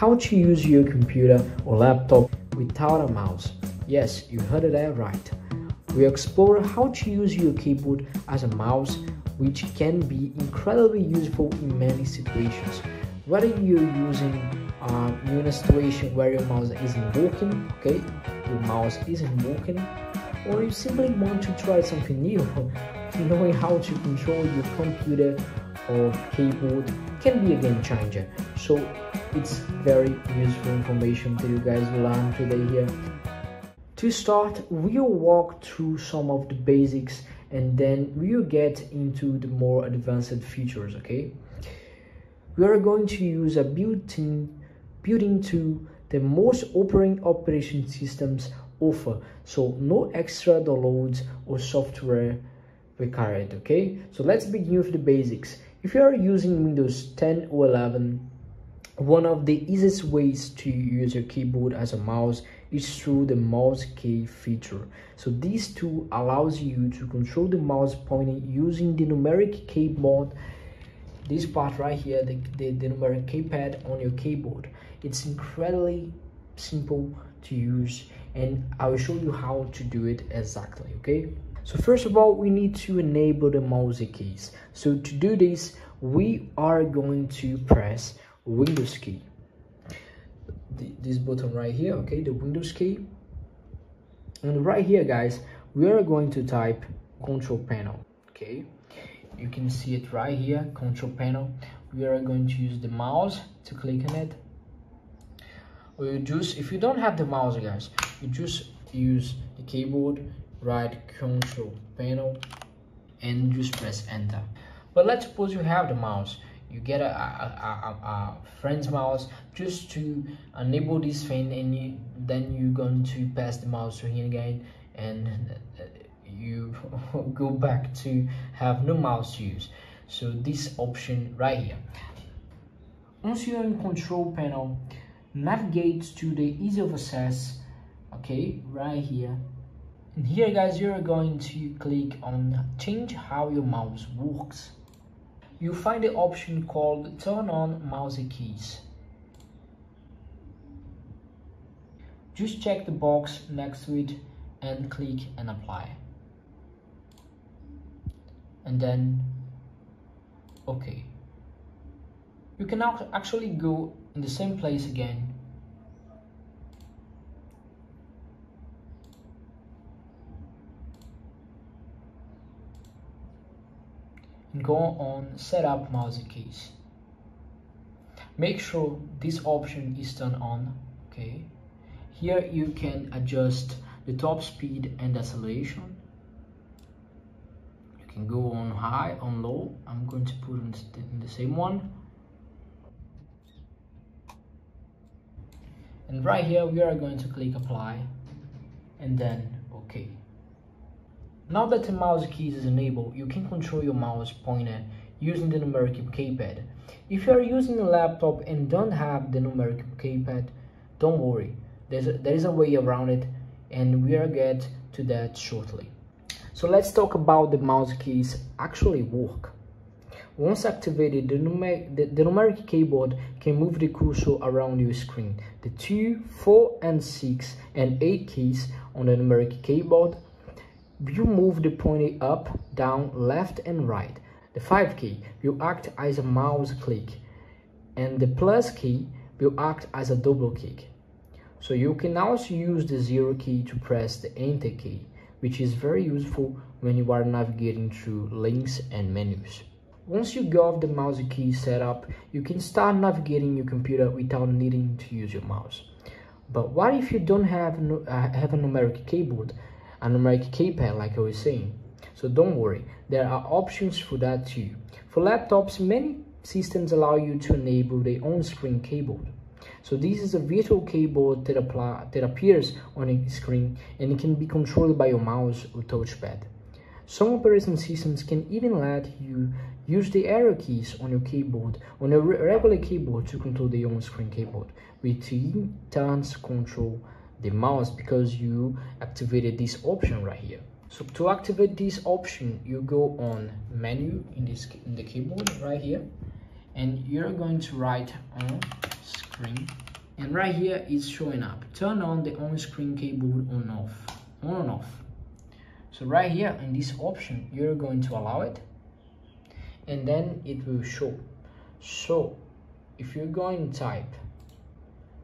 how to use your computer or laptop without a mouse. Yes, you heard it right. We explore how to use your keyboard as a mouse, which can be incredibly useful in many situations. Whether you're using uh, in a situation where your mouse isn't working, okay, your mouse isn't working, or you simply want to try something new, knowing how to control your computer or keyboard can be a game changer. So it's very useful information that you guys learn today here. To start, we'll walk through some of the basics and then we'll get into the more advanced features, okay? We are going to use a built-in built to the most operating operation systems offer, so no extra downloads or software required, okay? So let's begin with the basics. If you are using Windows 10 or 11, one of the easiest ways to use your keyboard as a mouse is through the mouse key feature. So this tool allows you to control the mouse pointer using the numeric keyboard this part right here, the, the, the numeric keypad on your keyboard. It's incredibly simple to use and I will show you how to do it exactly, okay? So first of all, we need to enable the mouse keys. So to do this, we are going to press Windows key. The, this button right here, okay, the Windows key. And right here, guys, we are going to type Control Panel, okay? You can see it right here, Control Panel. We are going to use the mouse to click on it. Or you just, if you don't have the mouse, guys, you just use the keyboard right control panel and just press enter but let's suppose you have the mouse you get a, a, a, a friend's mouse just to enable this thing and you, then you're going to pass the mouse to him again and uh, you go back to have no mouse use. So this option right here. Once you're in control panel navigate to the ease of access. Okay right here. And here guys you're going to click on change how your mouse works you find the option called turn on mouse keys. Just check the box next to it and click and apply. And then okay. You can actually go in the same place again and go on setup mouse keys. Make sure this option is turned on okay? Here you can adjust the top speed and acceleration. You can go on high on low. I'm going to put in the same one. And right here we are going to click apply and then okay now that the mouse keys is enabled, you can control your mouse pointer using the numeric keypad. If you are using a laptop and don't have the numeric keypad, don't worry. There's a, there is a way around it and we'll get to that shortly. So let's talk about the mouse keys actually work. Once activated, the, numer the, the, numeric keyboard can move the cursor around your screen. The 2, 4, and 6 and 8 keys on the numeric keyboard you move the pointer up, down, left and right. The 5 key will act as a mouse click and the plus key will act as a double click. So you can also use the 0 key to press the enter key, which is very useful when you are navigating through links and menus. Once you got the mouse key set up, you can start navigating your computer without needing to use your mouse. But what if you don't have, uh, have a numeric keyboard a numeric keypad like I was saying. So don't worry, there are options for that too. For laptops, many systems allow you to enable the on-screen keyboard. So this is a virtual keyboard that, apply, that appears on a screen and it can be controlled by your mouse or touchpad. Some operating systems can even let you use the arrow keys on your keyboard, on a regular keyboard to control the on-screen keyboard, in turns control the mouse because you activated this option right here. So to activate this option you go on menu in this in the keyboard right here and you're going to write on screen. And right here it's showing up. Turn on the on-screen keyboard on off on and off. So right here in this option you're going to allow it and then it will show. So if you're going to type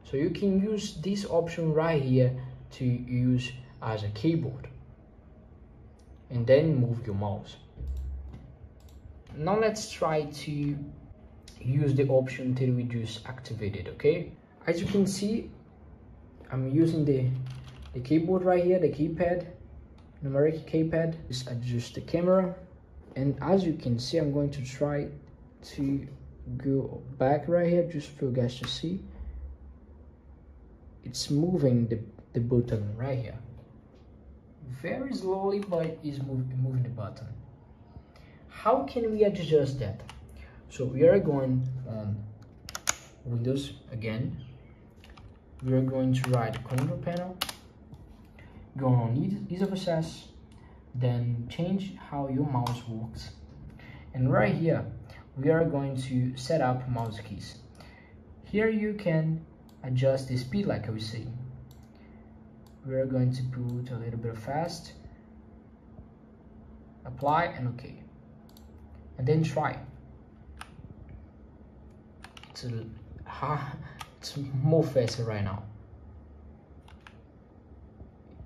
so you can use this option right here to use as a keyboard. And then move your mouse. Now let's try to use the option till we just activated okay? As you can see i'm using the the keyboard right here the keypad numeric keypad. Just adjust the camera. And as you can see i'm going to try to go back right here just for you guys to see it's moving the, the button right here. Very slowly but it's moving, moving the button. How can we adjust that? So we are going on windows again. We are going to write control panel go on ease of access then change how your mouse works. And right here we are going to set up mouse keys. Here you can adjust the speed like I was saying we're going to put a little bit of fast apply and okay. And then try. It's, a, it's more faster right now.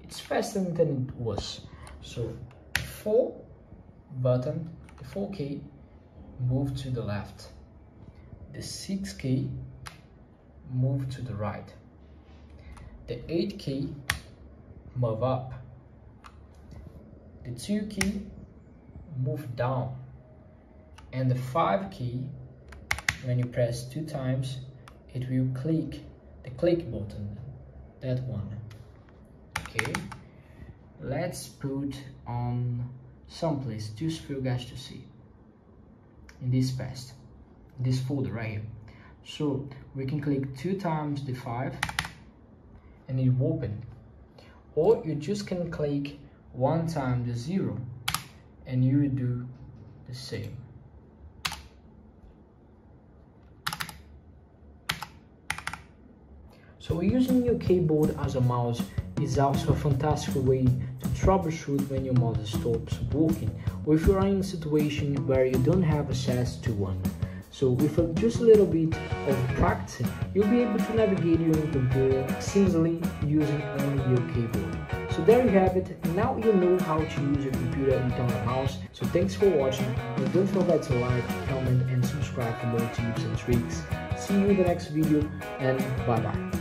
It's faster than it was. So four button the 4k move to the left. The 6 key move to the right. The 8 key move up. The 2 key move down. And the 5 key when you press two times it will click the click button that one. Okay. Let's put on someplace just for you guys to see. In this past this folder right here so we can click two times the five and it will open. Or you just can click one time the zero and you will do the same. So using your keyboard as a mouse is also a fantastic way to troubleshoot when your mouse stops working or if you're in a situation where you don't have access to one. So with just a little bit of practice, you'll be able to navigate your computer seamlessly using only your keyboard. So there you have it, now you know how to use your computer without a mouse. So thanks for watching, and don't forget to like, comment and subscribe for more tips and tricks. See you in the next video, and bye bye.